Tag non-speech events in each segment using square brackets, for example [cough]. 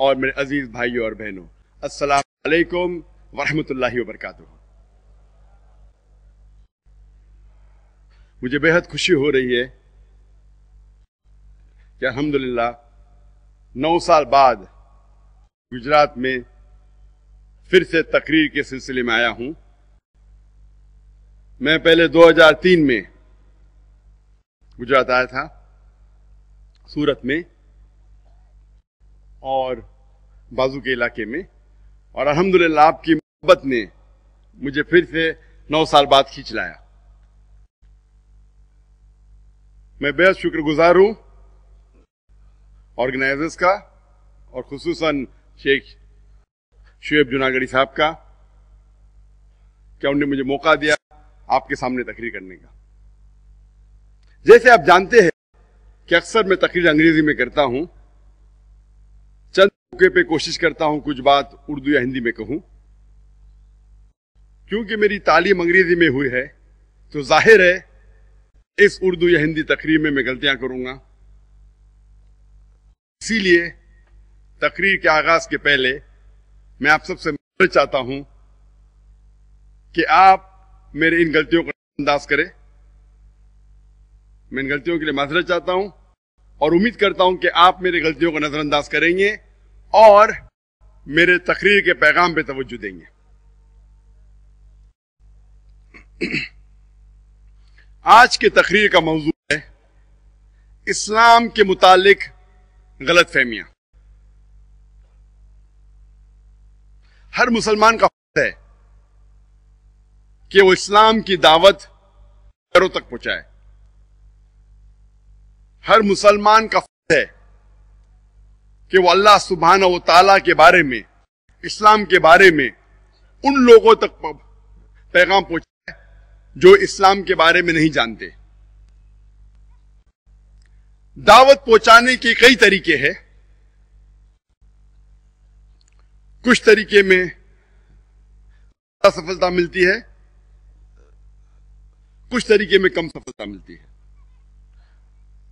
और मेरे अज़ीज़ भाइयों और बहनों अस्सलाम वालेकुम वरहमतुल्लाहि वबरकातुहू। मुझे बेहद खुशी हो रही है कि अल्हम्दुलिल्लाह नौ साल बाद गुजरात में फिर से तकरीर के सिलसिले में आया हूँ। मैं पहले 2003 में गुजरात आया था, सूरत में। और बाजू के इलाके में। और अल्हम्दुलिल्लाह, आपकी मोहब्बत ने मुझे फिर से नौ साल बाद खींच लाया मैं बेहद शुक्रगुजार हूँ ऑर्गेनाइजर्स का और खसूसन शेख शुएब जुनागढ़ी साहब का क्या उन्होंने मुझे मौका दिया आपके सामने तकरीर करने का। जैसे आप जानते हैं कि अक्सर मैं तकरीर अंग्रेज़ी में करता हूँ मौके पे कोशिश करता हूँ कुछ बात उर्दू या हिंदी में कहूँ। क्योंकि मेरी तालीम अंग्रेज़ी में हुई है तो ज़ाहिर है इस उर्दू या हिंदी तकरीर में मैं गलतियाँ करूँगा। इसीलिए तकरीर के आगाज़ के पहले मैं आप सबसे चाहता हूँ कि आप मेरे इन गलतियों को अंदाज करें। मैं इन गलतियों के लिए माजरत चाहता हूँ और उम्मीद करता हूँ कि आप मेरी गलतियों को नजरअंदाज करेंगे। और मेरे तकरीर के पैगाम पे तवज्जो देंगे। [clears throat] आज के तकरीर का मौजू है इस्लाम के मुतालिक गलत फहमियाँ हर मुसलमान का फ़र्ज़ है कि वो इस्लाम की दावत घरों तक पहुँचाए। हर मुसलमान का फ़र्ज़ है कि वो अल्लाह सुबहाना व ताला के बारे में, इस्लाम के बारे में, उन लोगों तक पैगाम पहुँचाए जो इस्लाम के बारे में नहीं जानते। दावत पहुँचाने के कई तरीके हैं। कुछ तरीके में सफलता मिलती है, कुछ तरीके में कम सफलता मिलती है।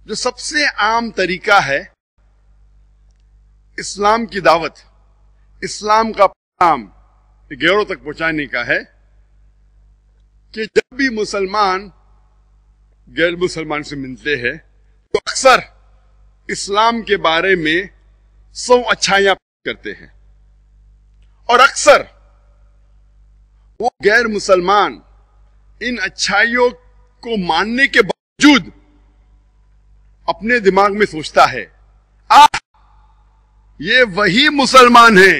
जो सबसे आम तरीका है इस्लाम की दावत, इस्लाम का पैगाम गैरों तक पहुँचाने का है कि जब भी मुसलमान गैर मुसलमान से मिलते हैं तो अक्सर इस्लाम के बारे में सौ अच्छाइयाँ करते हैं। और अक्सर वो गैर मुसलमान इन अच्छाइयों को मानने के बावजूद अपने दिमाग में सोचता है आ ये वही मुसलमान है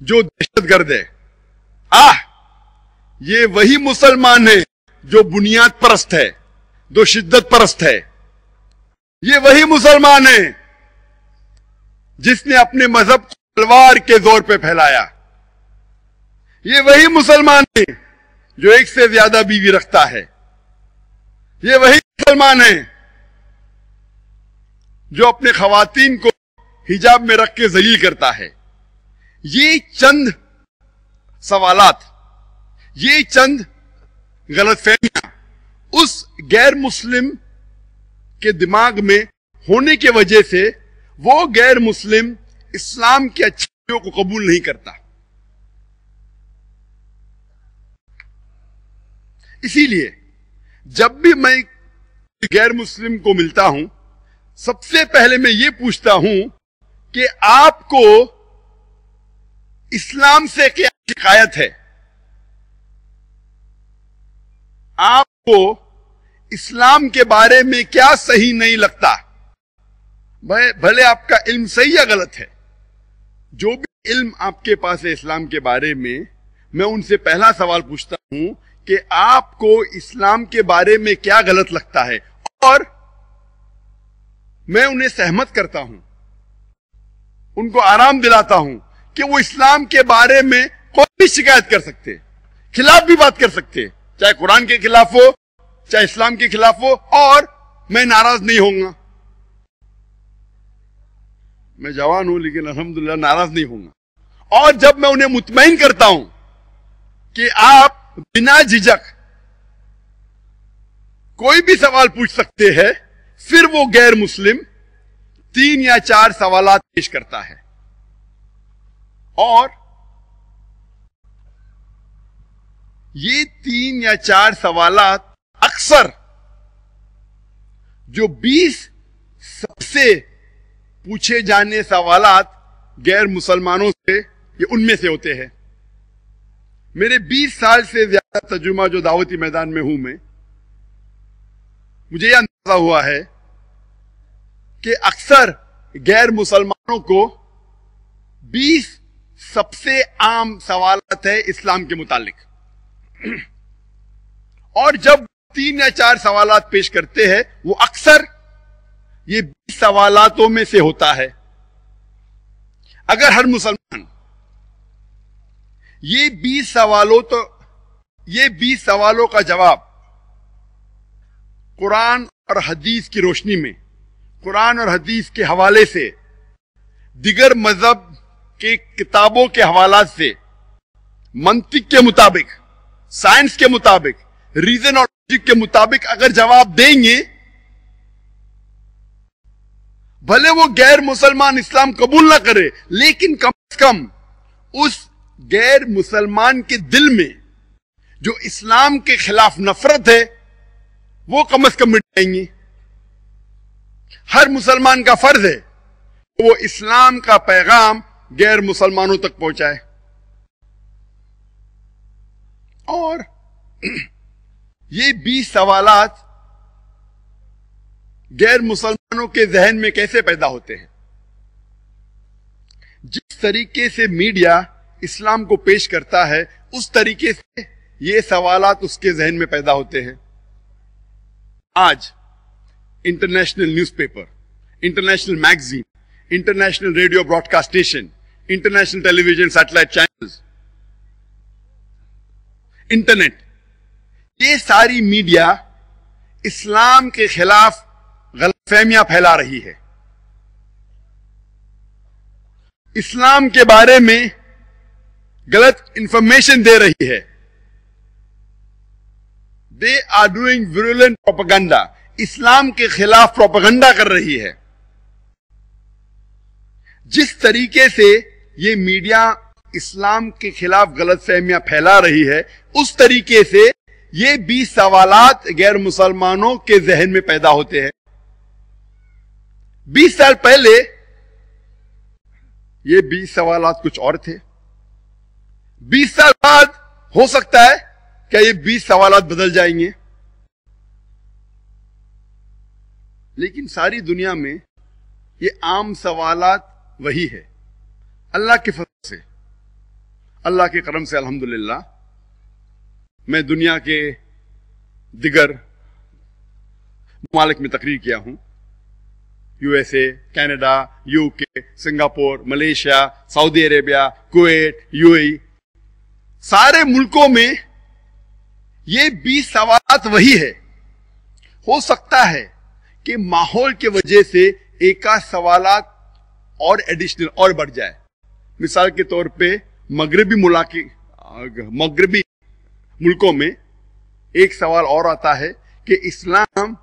जो दहशतगर्द है। आ ये वही मुसलमान है जो बुनियाद परस्त है, जो शिद्दत परस्त है। ये वही मुसलमान है जिसने अपने मज़हब को तलवार के ज़ोर पे फैलाया। ये वही मुसलमान है जो एक से ज़्यादा बीवी रखता है। ये वही मुसलमान है जो अपने खातन को हिजाब में रख के जलील करता है। ये चंद सवालात, ये चंद गलत फहमियाँ उस गैर मुस्लिम के दिमाग में होने की वजह से वो गैर मुस्लिम इस्लाम की अच्छाइयों को कबूल नहीं करता। इसीलिए जब भी मैं गैर मुस्लिम को मिलता हूँ, सबसे पहले मैं ये पूछता हूँ कि आपको इस्लाम से क्या शिकायत है? आपको इस्लाम के बारे में क्या सही नहीं लगता? भले आपका इल्म सही या गलत है, जो भी इल्म आपके पास है इस्लाम के बारे में, मैं उनसे पहला सवाल पूछता हूँ कि आपको इस्लाम के बारे में क्या गलत लगता है? और मैं उन्हें सहमत करता हूँ उनको आराम दिलाता हूँ कि वो इस्लाम के बारे में कोई भी शिकायत कर सकते, खिलाफ भी बात कर सकते, चाहे कुरान के खिलाफ हो, चाहे इस्लाम के खिलाफ हो, और मैं नाराज़ नहीं होऊँगा। मैं जवान हूँ, लेकिन अल्हम्दुलिल्लाह नाराज़ नहीं होऊँगा। और जब मैं उन्हें मुतमईन करता हूँ कि आप बिना झिझक कोई भी सवाल पूछ सकते हैं, फिर वो गैर मुस्लिम तीन या चार सवाल पेश करता है। और ये तीन या चार सवाल अक्सर जो बीस सबसे पूछे जाने सवालात गैर मुसलमानों से, ये उनमें से होते हैं। मेरे 20 साल से ज़्यादा तजुर्बा जो दावती मैदान में हूँ मैं, मुझे यह अंदाज़ा हुआ है कि अक्सर गैर मुसलमानों को 20 सबसे आम सवाल है इस्लाम के मुतालिक। और जब तीन या चार सवाल पेश करते हैं, वो अक्सर ये बीस सवालों में से होता है। अगर हर मुसलमान ये बीस सवालों तो ये बीस सवालों का जवाब कुरान और हदीस की रोशनी में कुरान और हदीस के हवाले से, दिगर मज़हब के किताबों के हवाला से, मंतिक के मुताबिक, साइंस के मुताबिक, रीजन और लॉजिक के मुताबिक अगर जवाब देंगे, भले वो गैर मुसलमान इस्लाम कबूल ना करे, लेकिन कम से कम उस गैर मुसलमान के दिल में जो इस्लाम के खिलाफ नफरत है, वो कम से कम मिट जाएँगी। हर मुसलमान का फ़र्ज़ है वो इस्लाम का पैगाम गैर मुसलमानों तक पहुँचाए। और [clears throat] ये बीस सवालात गैर मुसलमानों के जहन में कैसे पैदा होते हैं? जिस तरीके से मीडिया इस्लाम को पेश करता है, उस तरीके से ये सवालात उसके जहन में पैदा होते हैं। आज international newspaper, international magazine international radio broadcast station international television satellite channels internet ये सारी मीडिया इस्लाम के खिलाफ गलतफहमियाँ फैला रही है। इस्लाम के बारे में गलत इंफॉर्मेशन दे रही है। They are doing virulent propaganda इस्लाम के खिलाफ प्रोपगंडा कर रही है। जिस तरीके से ये मीडिया इस्लाम के खिलाफ गलत फहमियाँ फैला रही है, उस तरीके से ये बीस सवालात गैर मुसलमानों के जहन में पैदा होते हैं। बीस साल पहले ये बीस सवालात कुछ और थे। बीस साल बाद हो सकता है क्या ये बीस सवालात बदल जाएँगे? लेकिन सारी दुनिया में ये आम सवालात वही है। अल्लाह के फजल से। अल्लाह के करम से अल्हम्दुलिल्लाह। मैं दुनिया के दिगर ममालिक में तकरीर किया हूँ। USA, Canada, UK, Singapore, Malaysia, Saudi Arabia, Kuwait, UAE. सारे मुल्कों में ये बीस सवाल वही है। हो सकता है कि माहौल की वजह से एक सवालात और एडिशनल और बढ़ जाए। मिसाल के तौर पे मगरबी मुलाके मगरबी मुल्कों में एक सवाल और आता है कि इस्लाम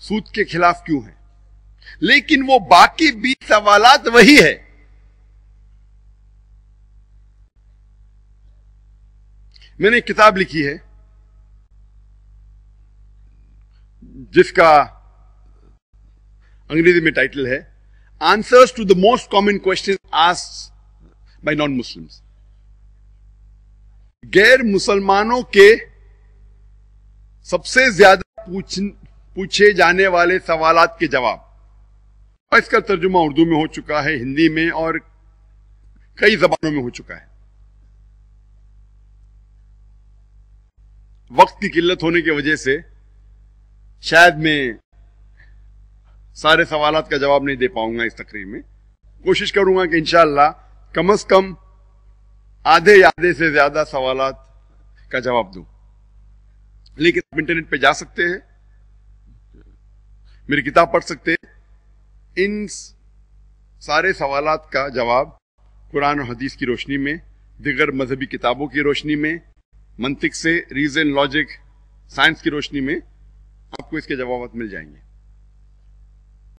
सूद के खिलाफ क्यों है? लेकिन वो बाकी बीस सवालात वही है। मैंने एक किताब लिखी है, जिसका अंग्रेज़ी में टाइटल है answers to the most common question ask by non Muslims गैर मुसलमानों के सबसे ज़्यादा पूछ जाने वाले सवाल के जवाब। इसका तर्जुमा उर्दू में हो चुका है, हिंदी में और कई जबानों में हो चुका है। वक्त की किल्लत होने की वजह से शायद मैं सारे सवाल का जवाब नहीं दे पाऊँगा इस तकरीर में। कोशिश करूँगा कि इंशाला कम अज कम आधे आधे से ज़्यादा सवाल का जवाब दूँ। लेकिन आप इंटरनेट पे जा सकते हैं, मेरी किताब पढ़ सकते हैं। इन सारे सवाल का जवाब कुरान और हदीस की रोशनी में, दिगर मजहबी किताबों की रोशनी में, मंतिक से रीजन, लॉजिक, साइंस की रोशनी में आपको इसके जवाब मिल जाएँगे।